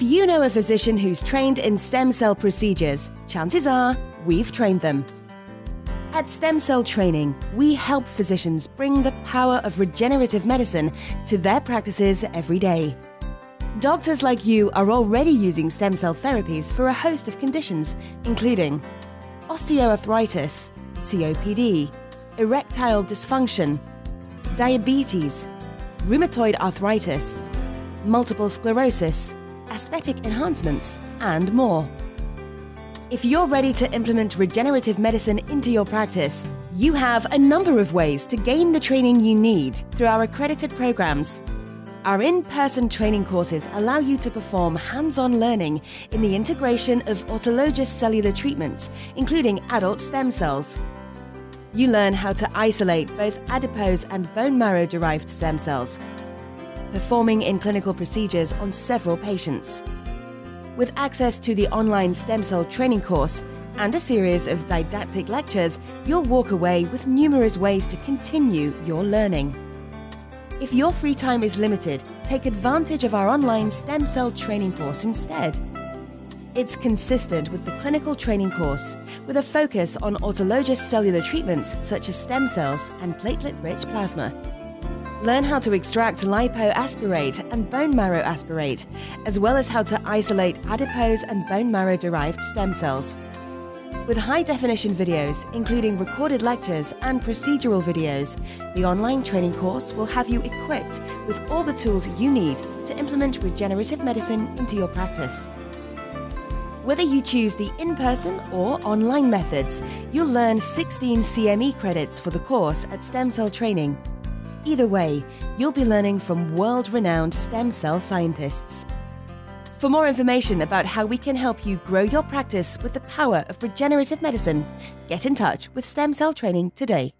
you know a physician who's trained in stem cell procedures, chances are we've trained them. At Stem Cell Training, we help physicians bring the power of regenerative medicine to their practices every day. Doctors like you are already using stem cell therapies for a host of conditions, including osteoarthritis, COPD, erectile dysfunction, diabetes, rheumatoid arthritis, multiple sclerosis, aesthetic enhancements, and more. If you're ready to implement regenerative medicine into your practice, you have a number of ways to gain the training you need through our accredited programs. Our in person training courses allow you to perform hands on learning in the integration of autologous cellular treatments, including adult stem cells. You learn how to isolate both adipose and bone marrow derived stem cells, performing in clinical procedures on several patients. With access to the online stem cell training course and a series of didactic lectures, you'll walk away with numerous ways to continue your learning. If your free time is limited, take advantage of our online stem cell training course instead. It's consistent with the clinical training course, with a focus on autologous cellular treatments such as stem cells and platelet rich plasma. Learn how to extract lipoaspirate and bone marrow aspirate, as well as how to isolate adipose and bone marrow derived stem cells. With high definition videos, including recorded lectures and procedural videos, the online training course will have you equipped with all the tools you need to implement regenerative medicine into your practice. Whether you choose the in person or online methods, you'll learn 16 CME credits for the course at Stem Cell Training. Either way, you'll be learning from world renowned stem cell scientists. For more information about how we can help you grow your practice with the power of regenerative medicine, get in touch with Stem Cell Training today.